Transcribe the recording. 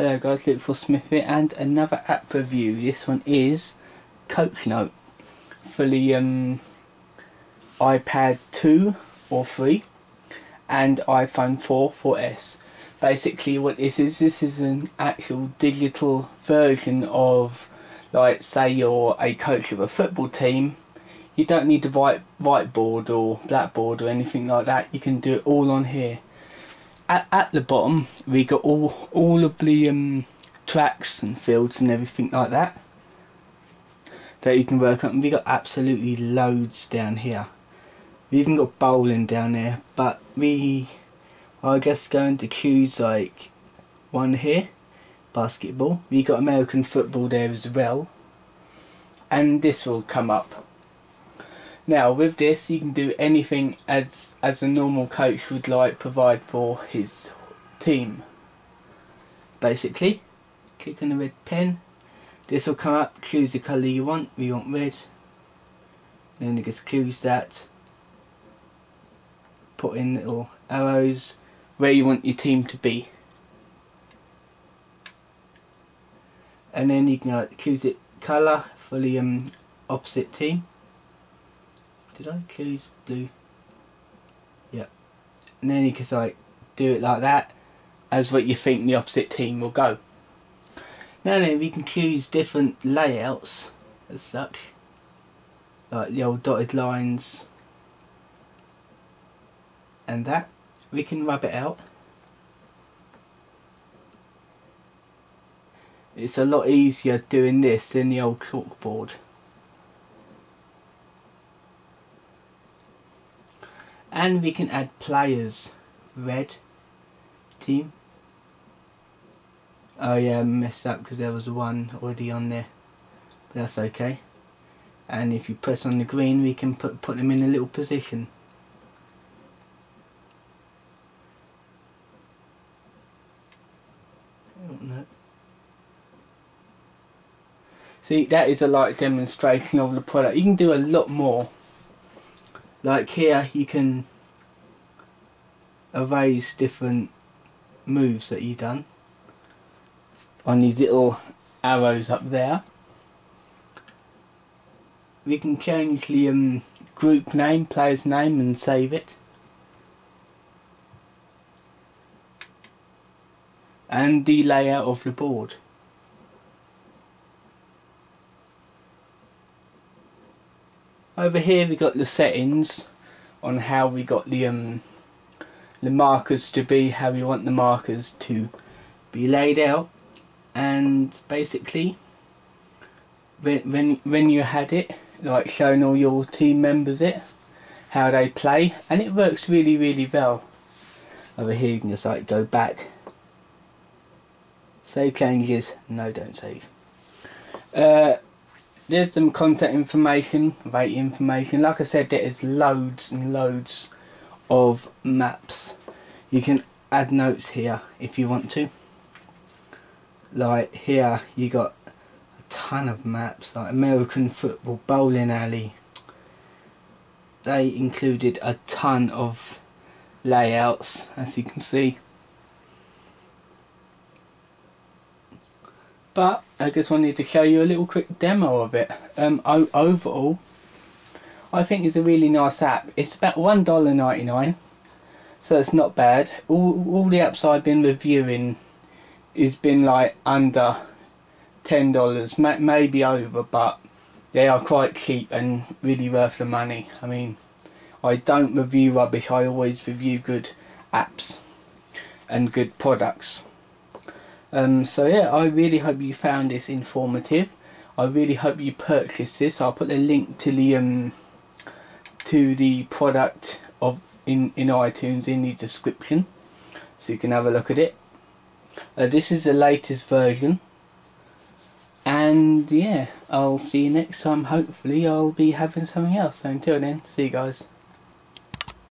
Hello guys, Luke for Smith here and another app review. This one is CoachNote for the um, iPad 2 or 3 and iPhone 4 4S. Basically what this is, this is an actual digital version of like say you're a coach of a football team you don't need to white whiteboard or blackboard or anything like that you can do it all on here at, at the bottom we got all all of the um, tracks and fields and everything like that that you can work on. We got absolutely loads down here. We even got bowling down there, but we are just going to choose like one here, basketball. We got American football there as well, and this will come up. Now with this you can do anything as as a normal coach would like provide for his team. Basically, click on the red pen, this will come up, choose the colour you want, we want red, then you just choose that, put in little arrows where you want your team to be. And then you can choose it colour for the um, opposite team did I choose blue? Yeah. And then you can like do it like that as what you think the opposite team will go. Now then we can choose different layouts as such. Like the old dotted lines and that. We can rub it out. It's a lot easier doing this than the old chalkboard. And we can add players red team. Oh yeah I messed up because there was one already on there. But that's okay. And if you press on the green we can put, put them in a little position. See that is a light demonstration of the product. You can do a lot more like here you can erase different moves that you've done. On these little arrows up there. We can change the um, group name, player's name and save it. And the layout of the board over here we got the settings on how we got the um the markers to be how we want the markers to be laid out. And basically when when when you had it like showing all your team members it how they play and it works really really well. Over here you can just like go back. Save changes. No don't save. Uh, there's some contact information, rate information. Like I said, there is loads and loads of maps. You can add notes here if you want to. Like here, you got a ton of maps, like American football, bowling alley. They included a ton of layouts, as you can see. But I just wanted to show you a little quick demo of it. Um, overall, I think it's a really nice app. It's about $1.99, so it's not bad. All, all the apps I've been reviewing has been like under $10, maybe over, but they are quite cheap and really worth the money. I mean, I don't review rubbish, I always review good apps and good products. Um, so yeah, I really hope you found this informative. I really hope you purchase this. I'll put the link to the um, to the product of in in iTunes in the description, so you can have a look at it. Uh, this is the latest version, and yeah, I'll see you next time. Hopefully, I'll be having something else. So until then, see you guys.